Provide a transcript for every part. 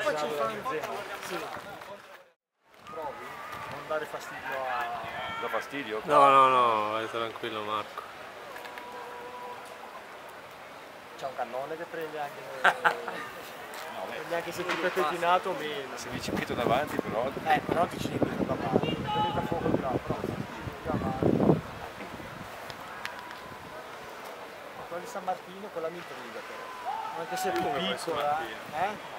faccio fare. Sì. Provi? Non dare fastidio a... Da fastidio? No, no, no, vai tranquillo Marco. C'è un cannone che prende anche... prende anche se ti è pettinato meno. Se mi ci metto davanti però... Eh, però ti ci metto davanti. Prendi per fuoco di là, però davanti. Ma quella di San Martino, quella mi intriga però. Anche se è più piccola. Eh?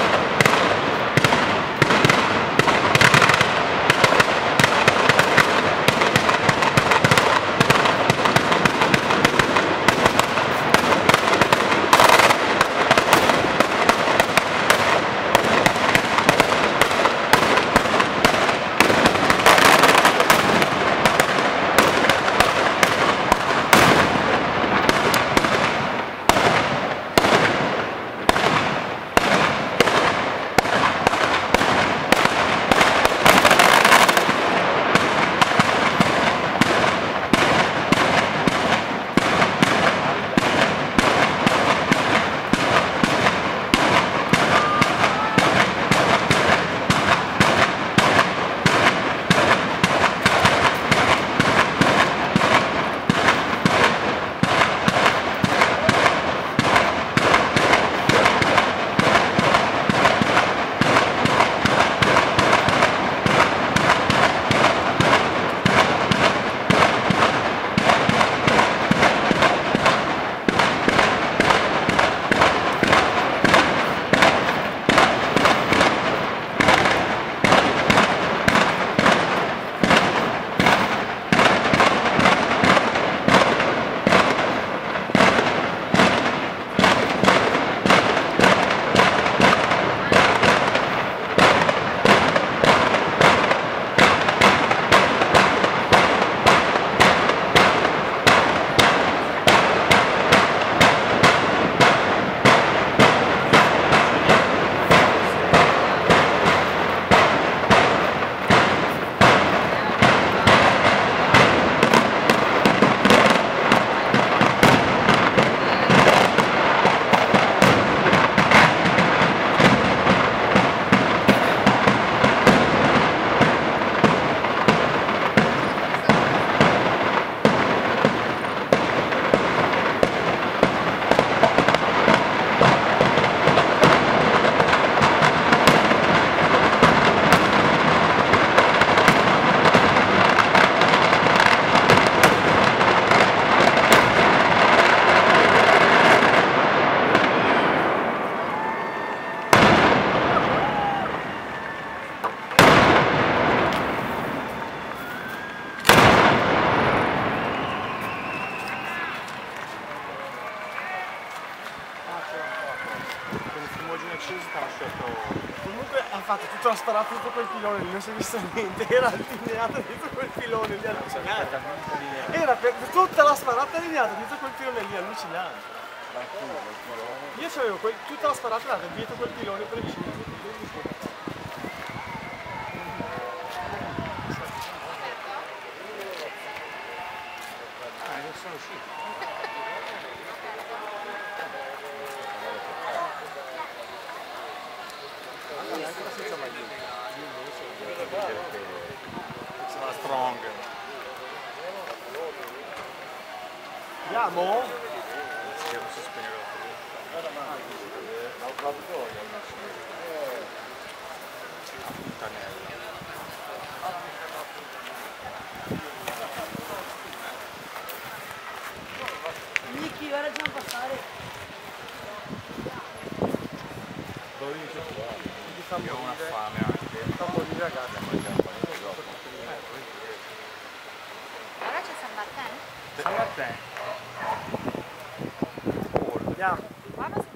lasciato... Comunque ha fatto tutta la sparata tutto quel pilone lì, non si è visto niente, era allineato dietro quel pilone lì allucinante. Era per tutta la sparata allineata dietro quel pilone lì allucinante. Io c'avevo quel- tutta la sparata dietro quel pilone preciso. Sono strong. Andiamo? Schermo si spegne la puntanella. Nicky, ora facciamo passare. Io ho una fame anche. Fa morire ragazzi. Ora c'è San Martin. Andiamo. Qua ma si